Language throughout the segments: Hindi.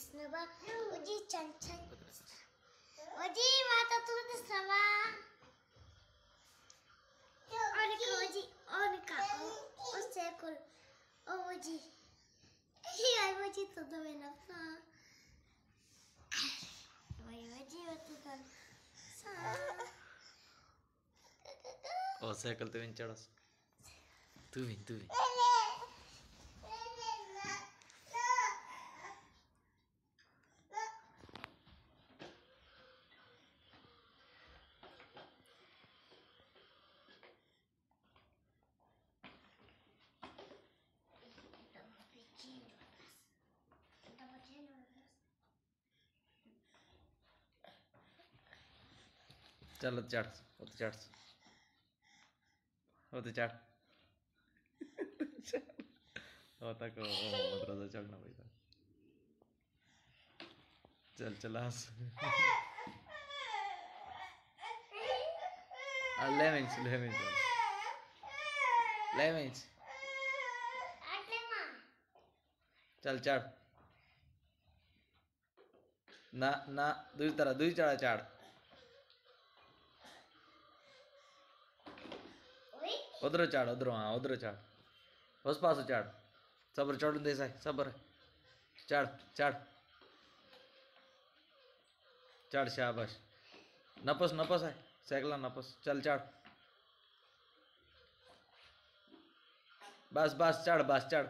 कृष्णवा उजी चंचन उजी माता तू तो कृष्णवा और का उजी और का उससे कुल ओ उजी यार उजी तो दो में ना सा वही उजी होती था सा। ओ साइकिल तो इन चढ़ा। तू भी तू भी। चल चढ़ चढ़। उत्ते चढ़। चढ़ना पड़ेगा चल चल, हंस. चल, चढ़। ना ना, दूसरी तरह, दूसरी चढ़ा चढ़। उधर चाड़ उधर हाँ उधर चढ़। उस पास चाड़ सबर चढ़ दे साई सबर। चढ़ चढ़। चढ़ शाबाश। नपस नपस है साइकिल नपस। चल चढ़। बस बस चढ़ बस चढ़.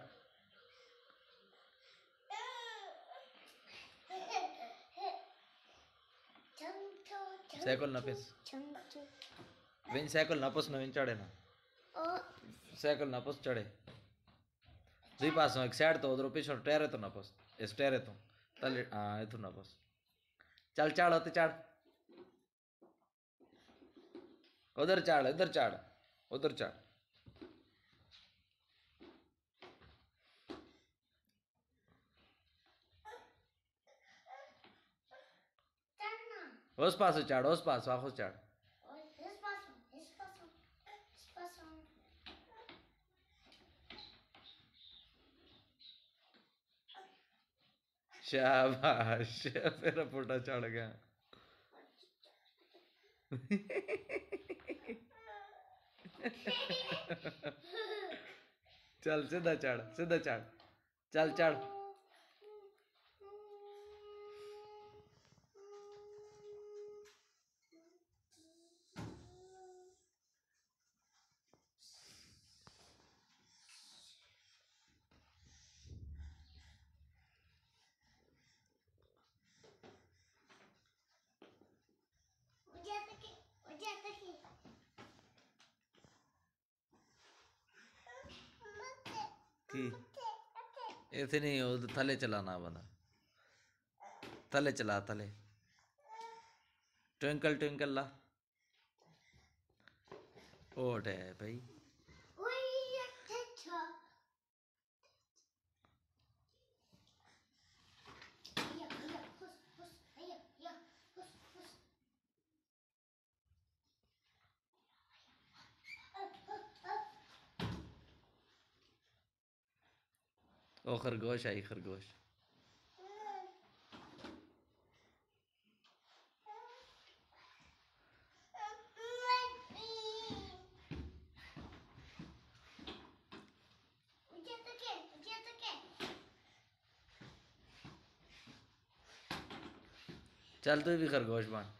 साइकिल नपस. विन साइकिल नपस न विन चढ़े ना। साइकिल नपस चढ़े दुई पास एक साइड तो उधर पीछे टेरे तो नपस इस टेरे तो तले हाँ इधर नपस चल चढ़ होते चढ़ उधर चढ़ इधर चढ़ उधर Chana. उस पास चढ़ उस पास आखो चढ़ शाबाश। मेरा फोटा चढ़ गया। चल सीधा चढ़ सीधा चढ़। चल चढ़। की? इतने नहीं वो थले चलाना बंदा। थले चला थले। ट्विंकल ट्विंकल ला। ओट है भाई ओए अच्छा या या हुस हुस या या हुस हुस ओ खरगोश आई खरगोश चल तू भी खरगोश बन।